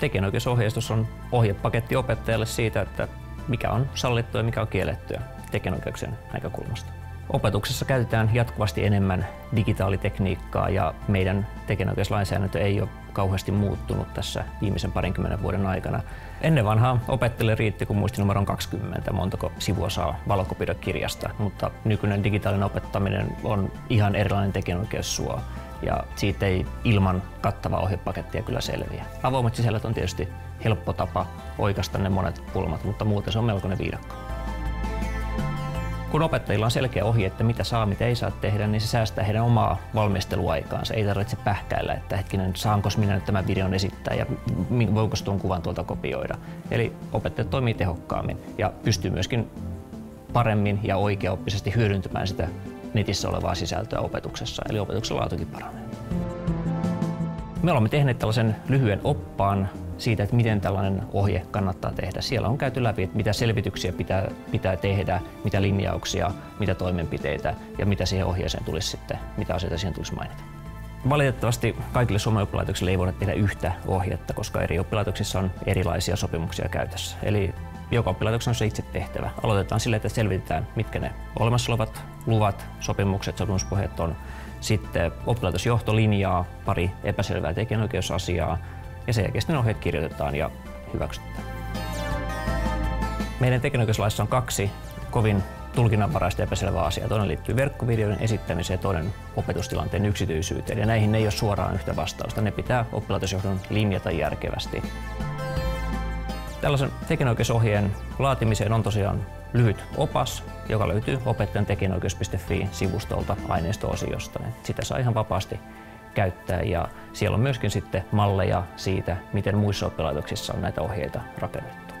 Tekijänoikeusohjeistus on ohjepaketti opettajalle siitä, että mikä on sallittua ja mikä on kiellettyä tekijänoikeuksien näkökulmasta. Opetuksessa käytetään jatkuvasti enemmän digitaalitekniikkaa ja meidän tekijänoikeuslainsäädäntö ei ole kauheasti muuttunut tässä viimeisen parinkymmenen vuoden aikana. Ennen vanhaa opettajalle riitti, kun muisti numeron 20, montako sivua saa valokopidokirjasta, mutta nykyinen digitaalinen opettaminen on ihan erilainen tekijänoikeussuo ja siitä ei ilman kattavaa ohjepakettia kyllä selviä. Avoimet sisällöt on tietysti helppo tapa oikasta ne monet pulmat, mutta muuten se on melkoinen viidakko. Kun opettajilla on selkeä ohje, että mitä saa, mitä ei saa tehdä, niin se säästää heidän omaa valmisteluaikaansa. Ei tarvitse pähkäillä, että hetkinen, saanko minä nyt tämän videon esittää ja voinko tuon kuvan tuolta kopioida. Eli opettajat toimii tehokkaammin ja pystyy myöskin paremmin ja oikeaoppisesti hyödyntämään sitä netissä olevaa sisältöä opetuksessa, eli opetuksen laatukin paranee. Me olemme tehneet tällaisen lyhyen oppaan siitä, että miten tällainen ohje kannattaa tehdä. Siellä on käyty läpi, että mitä selvityksiä pitää, pitää tehdä, mitä linjauksia, mitä toimenpiteitä ja mitä siihen ohjeeseen tulisi sitten, mitä asioita siihen tulisi mainita. Valitettavasti kaikille Suomen oppilaitoksille ei voida tehdä yhtä ohjetta, koska eri oppilaitoksissa on erilaisia sopimuksia käytössä. Eli joka oppilaitoksen on se itse tehtävä. Aloitetaan sille, että selvitetään, mitkä ne olemassa olevat luvat, sopimukset, sopimuspohjat on. Sitten oppilaitosjohto linjaa pari epäselvää tekijänoikeusasiaa ja sen jälkeen sitten ohjeet kirjoitetaan ja hyväksytään. Meidän tekijänoikeuslaissa on kaksi kovin tulkinnanvaraista epäselvää asiaa. Toinen liittyy verkkovideoiden esittämiseen ja toinen opetustilanteen yksityisyyteen. Ja näihin ei ole suoraan yhtä vastausta. Ne pitää oppilaitosjohdon linjata järkevästi. Tällaisen tekijänoikeusohjeen laatimiseen on tosiaan lyhyt opas, joka löytyy opettajan tekijänoikeus.fi-sivustolta aineisto-osiosta. Sitä saa ihan vapaasti käyttää ja siellä on myöskin sitten malleja siitä, miten muissa oppilaitoksissa on näitä ohjeita rakennettu.